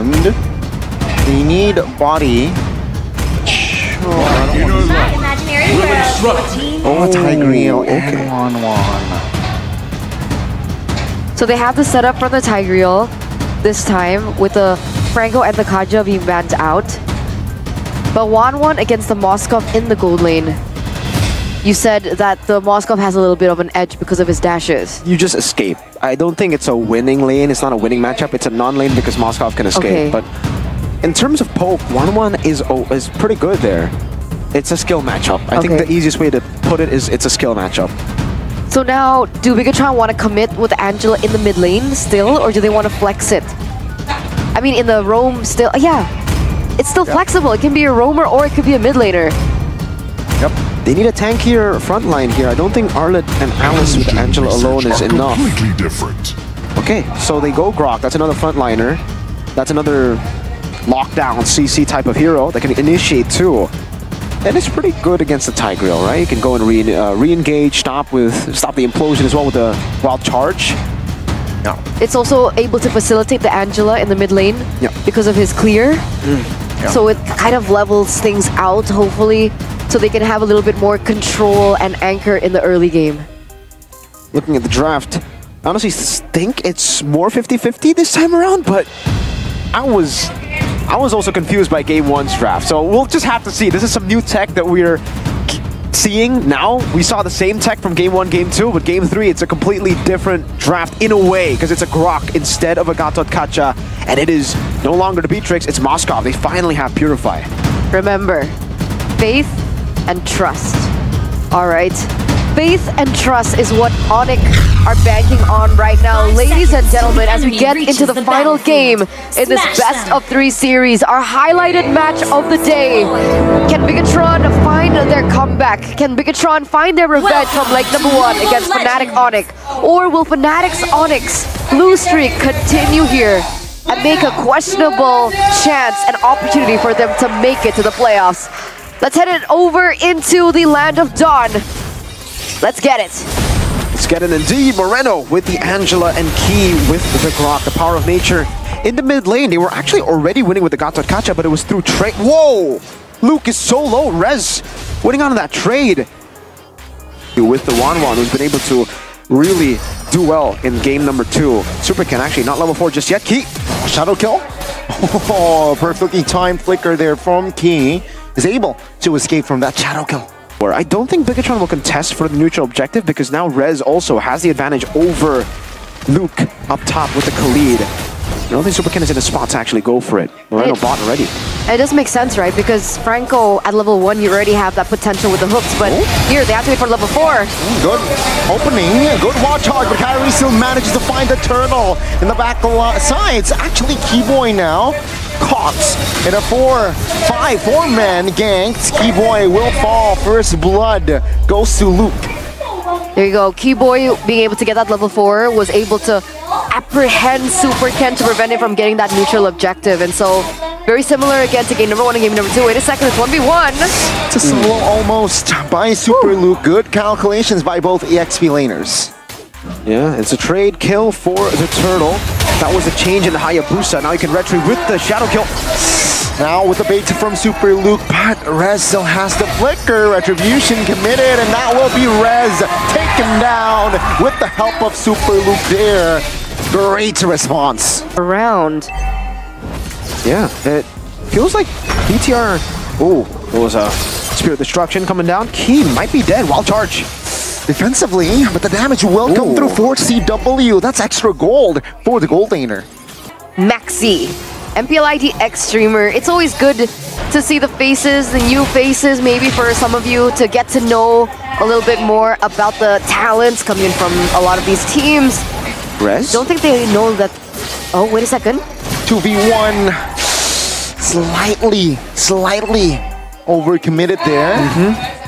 confirmed. They need body. Inner left. Imaginary Will World. instruct. Oh, Tigreal okay. and Wan Wan. So they have the setup for the Tigreal this time with the Franco and the Kaja being banned out. But Wanwan against the Moskov in the gold lane. You said that the Moskov has a little bit of an edge because of his dashes. You just escape. I don't think it's a winning lane. It's not a winning matchup. It's a non-lane because Moskov can escape. Okay. But in terms of poke, Wanwan is oh, is pretty good there. It's a skill matchup. I think the easiest way to put it is it's a skill matchup. So now, do Bigetron want to commit with Angela in the mid lane still, or do they want to flex it? I mean, in the roam still, yeah. It's still flexible. It can be a roamer or it could be a mid laner. Yep. They need a tankier front line here. I don't think Arlott and Alice with Angela alone is enough. Different. Okay, so they go Grock. That's another frontliner. That's another lockdown CC type of hero that can initiate too. And it's pretty good against the Tigreal, right? You can go and re uh, re-engage, stop with stop the implosion as well with the wild charge. No. It's also able to facilitate the Angela in the mid lane Yep. because of his clear. So it kind of levels things out, hopefully, so they can have a little bit more control and anchor in the early game. Looking at the draft, I honestly think it's more 50-50 this time around, but I was I was also confused by game one's draft. So we'll just have to see. This is some new tech that we're seeing now. We saw the same tech from game one, game two, but game three, it's a completely different draft in a way, because it's a Grock instead of a Gatot Kacha, and it is no longer the Beatrix, it's Moskov. They finally have Purify. Remember, faith and trust. All right. Faith and trust is what Onyx are banking on right now. Five Ladies and gentlemen, as we get into the, the final game in this best them. of three series, our highlighted match of the day. Can Bigetron find their comeback? Can Bigetron find their revenge from leg number one against Fnatic. Onyx? Or will Fnatic's Onyx blue streak continue here and make a questionable chance and opportunity for them to make it to the playoffs? Let's head it over into the land of Dawn. Let's get it. Let's get it indeed. Moreno with the Angela and Key with the Grock, the power of nature. In the mid lane, they were actually already winning with the Gatot Kacha, but it was through trade. Whoa! Luke is so low. Rez winning on that trade. With the Wanwan, who's been able to really do well in game number two. Super can actually not level four just yet. Key. Shadow kill. Oh, perfectly timed flicker there from Key. Is able to escape from that shadow kill. Where I don't think Bigetron will contest for the neutral objective because now Rez also has the advantage over Luke up top with the Khaleed. I don't think Superkin is in a spot to actually go for it. Moreno It- bought already. It does make sense, right? Because Franco at level one, you already have that potential with the hooks, but oh. here they have to wait for level four. Mm, good opening, good watch hard, but Kairi still manages to find the turtle in the back sides. Actually, Kiboy now caught in a four, five, four man gang. Kiboy will fall. First blood goes to Luke. There you go. Kiboy being able to get that level four was able to apprehend Super Ken to prevent him from getting that neutral objective. And so, very similar again to game number one and game number two. Wait a second, it's 1v1. It's a solo almost by Super Luke. Good calculations by both EXP laners. Yeah, it's a trade kill for the turtle. That was a change in the Hayabusa. Now you can retreat with the shadow kill. Now with the bait from Super Luke, but Rez still has the flicker. Retribution committed, and that will be Rez taken down with the help of Super Luke there. Great response. Around. Yeah, it feels like BTR. Oh, there was a Spirit Destruction coming down. Key might be dead. Wild charge. Defensively, but the damage will come through for CW. That's extra gold for the gold laner. Maxi. MPLID X streamer. It's always good to see the faces, the new faces, maybe for some of you to get to know a little bit more about the talents coming from a lot of these teams. Rez? Don't think they know that. Oh, wait a second. 2v1. Slightly, slightly overcommitted there. Mm-hmm.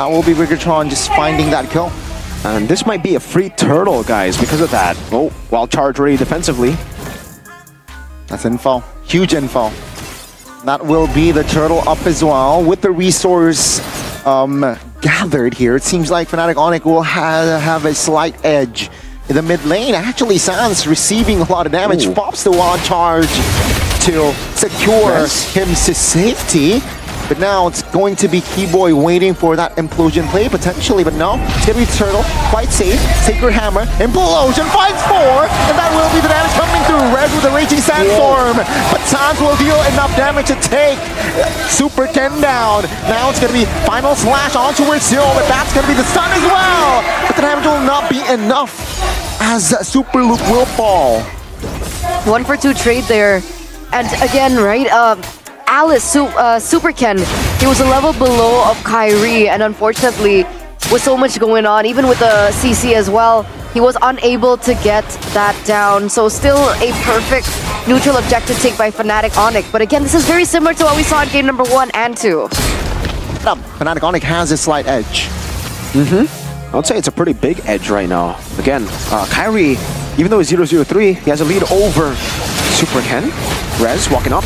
That will be Rigatron just finding that kill. And this might be a free turtle, guys, because of that. Oh, wild charge ready defensively. That's info. Huge info. That will be the turtle up as well. With the resource um, gathered here, it seems like Fnatic Onyx will ha have a slight edge in the mid lane. Actually, Sanz receiving a lot of damage. Ooh. Pops the wild charge to secure him to safety. But now it's going to be Kiboy waiting for that implosion play potentially. But no, it's going to be Turtle. Quite safe. Sacred Hammer. Implosion finds four. And that will be the damage coming through. Red with the Raging Sandstorm. But Sanz will deal enough damage to take Super Ken down. Now it's going to be final slash onto Brazil. But that's going to be the stun as well. But the damage will not be enough as Super Luke will fall. One for two trade there. And again, right, um, Alice, Su- uh, Super Ken, he was a level below of Kairi, and unfortunately, with so much going on, even with the CC as well, he was unable to get that down. So still a perfect neutral objective take by Fnatic Onyx. But again, this is very similar to what we saw in game number one and two. Up. Fnatic Onyx has a slight edge. I would say it's a pretty big edge right now. Again, uh, Kairi, even though he's 0-0-3, he has a lead over Super Ken. Rez walking up.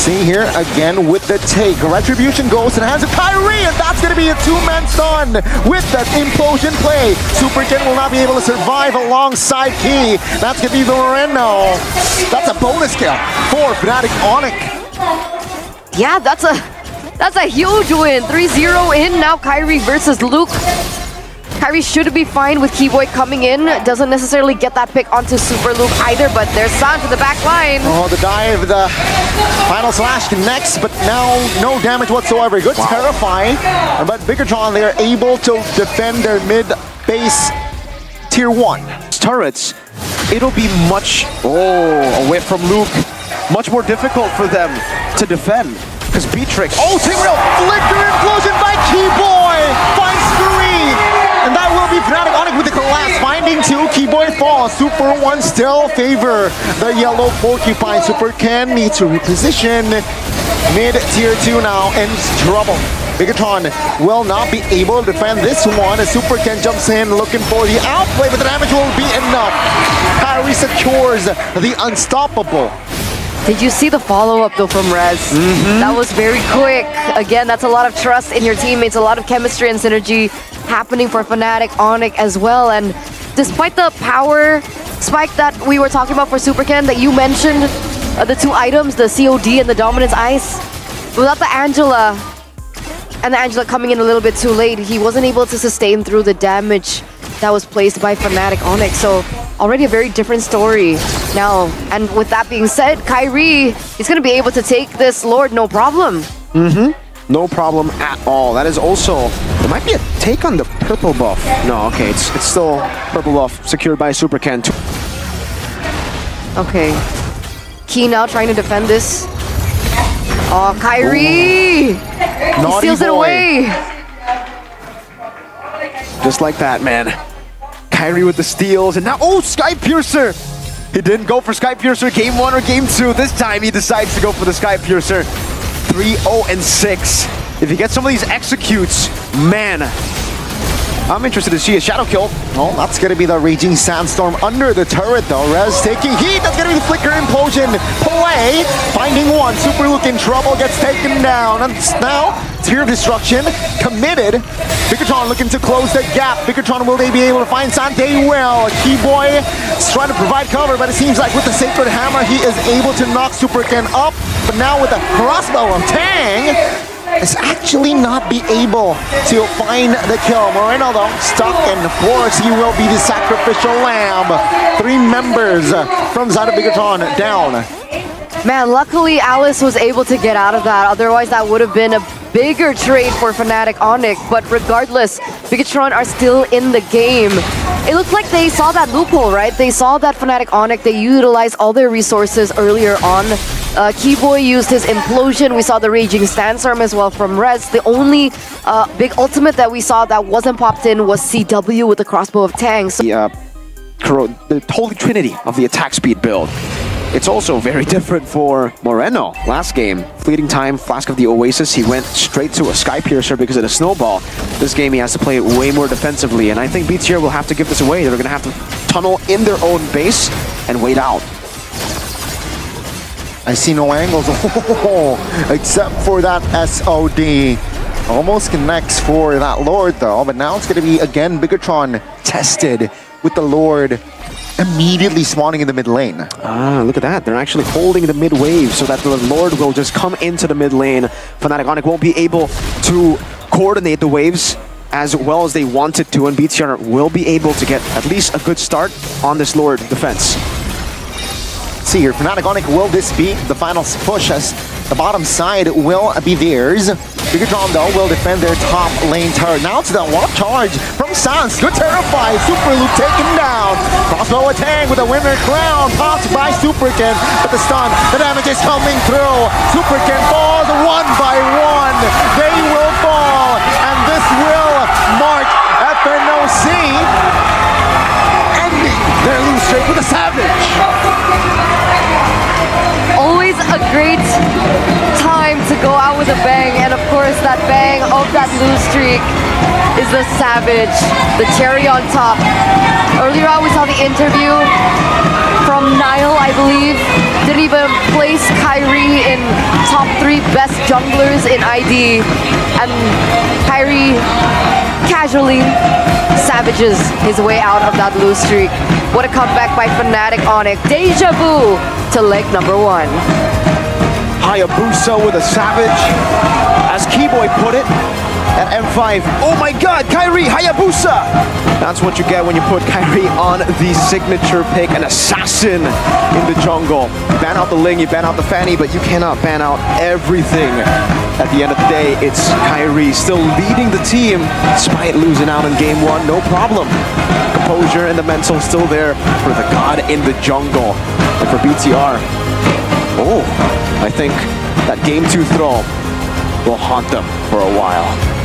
See here again with the take. Retribution goes and has a Kairi, and that's going to be a two-man stun with that implosion play. Super Ken will not be able to survive alongside Key. That's going to be the Moreno. That's a bonus kill for Fnatic Onyx. Yeah, that's a that's a huge win. 3-0 in now. Kairi versus Luke. Kairi should be fine with Kiboy coming in. Doesn't necessarily get that pick onto Super Luke either, but there's Sanz in the back line. Oh, the dive, the final slash connects, but now no damage whatsoever. Good, terrifying. But Bigetron, they're able to defend their mid base tier one. Turrets, it'll be much, oh, away from Luke. Much more difficult for them to defend. Because Beatrix, Oh, Tigreal! Flicker implosion by Kiboy! Finds three! And that will be Fnatic Onyx with the collapse. Finding two, Kiboy falls. Super 1 still favor the yellow porcupine. Super can needs to reposition. Mid tier 2 now and trouble. Bigetron will not be able to defend this one Super Ken jumps in looking for the outplay, but the damage will be enough. Kairi secures the unstoppable. Did you see the follow-up though from Rez? That was very quick. Again, that's a lot of trust in your teammates, a lot of chemistry and synergy happening for Fnatic, Onyx as well. And despite the power spike that we were talking about for Super Ken that you mentioned, uh, the two items, the COD and the Dominance Ice, without the Angela, and the Angela coming in a little bit too late, he wasn't able to sustain through the damage that was placed by Fnatic Onyx. So already a very different story now. And with that being said, Kairi is going to be able to take this Lord no problem. Mm-hmm. No problem at all. That is also, there might be a take on the purple buff. No, okay, it's, it's still purple buff secured by Super Ken. too. Okay. Key now trying to defend this. Oh, Kairi! He steals it away. Just like that, man. Kairi with the steals, and now, oh, Sky Piercer! He didn't go for Sky Piercer game one or game two. This time he decides to go for the Sky Piercer. 3-0 and 6. If he gets some of these executes, man, I'm interested to see a shadow kill. Oh, that's gonna be the Raging Sandstorm under the turret though. Rez taking heat. That's gonna be the Flicker Implosion play. Finding one. Super Luke in trouble. Gets taken down. And now, Tear Destruction committed. Bigetron looking to close the gap. Bigetron, will they be able to find Sante? Well, Kiboy is trying to provide cover, but it seems like with the Sacred Hammer, he is able to knock Super Ken up. But now with the crossbow of Tang, is actually not be able to find the kill. Moreno though, stuck and of course he will be the sacrificial lamb. Three members from Zada Bigetron down. Man, luckily Alice was able to get out of that. Otherwise, that would have been a bigger trade for Fnatic Onyx. But regardless, Bigetron are still in the game. It looked like they saw that loophole, right? They saw that Fnatic Onyx, they utilized all their resources earlier on. Uh, Kiboy used his implosion. We saw the Raging Sandstorm as well from Rez. The only uh, big ultimate that we saw that wasn't popped in was CW with the crossbow of Tang. So The, uh, the holy trinity of the attack speed build. It's also very different for Moreno. Last game, fleeting time, Flask of the Oasis, he went straight to a Sky Piercer because of the snowball. This game he has to play it way more defensively, and I think BTR will have to give this away. They're going to have to tunnel in their own base and wait out. I see no angles, oh, except for that SOD. Almost connects for that Lord though, but now it's going to be again Bigetron tested with the Lord immediately spawning in the mid lane. Ah, look at that. They're actually holding the mid wave so that the Lord will just come into the mid lane. Fnatic won't be able to coordinate the waves as well as they wanted to, and BTR will be able to get at least a good start on this Lord defense. see here, Fnatic will this be the final push as the bottom side will be theirs. Bigetron though will defend their top lane turret. Now to the walk charge from Sanz. Good terrify. Super Loop taken down. Crossbow attack with a winner crown. Popped by Superkin. But the stun, the damage is coming through. Superkin falls one by one. They will fall. And this will mark FNOC ending their lose streak with a savage. Always a great time to go out with a bang, that lose streak is the savage, the cherry on top. Earlier on, we saw the interview from Niall, I believe, didn't even place Kairi in top three best junglers in ID, and Kairi casually savages his way out of that lose streak. What a comeback by Fnatic Onyx. Deja vu to leg number one. Hayabusa with a savage, as Kiboy put it, at M5. Oh my god, Kairi Hayabusa! That's what you get when you put Kairi on the signature pick, an assassin in the jungle. You ban out the Ling, you ban out the Fanny, but you cannot ban out everything. At the end of the day, it's Kairi still leading the team despite losing out in game one, no problem. Composure and the mental still there for the god in the jungle. And for BTR, Oh, I think that game two throw will haunt them for a while.